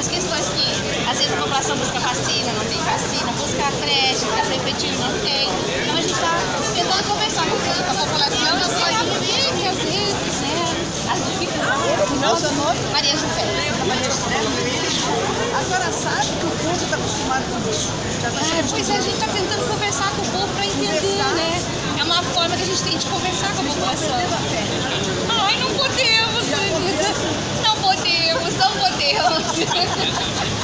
as questões que às vezes a população busca vacina, não tem vacina, busca a creche, que a prefeitura não tem. Então a gente está tentando conversar com a população e saber que às vezes, né, as dificuldades. Nome? Maria José. A senhora sabe que o povo está acostumado com isso. Já está É, pois de a gente está tentando conversar com o povo para entender, né? É uma forma que a gente tem de conversar Yes, yes, yes.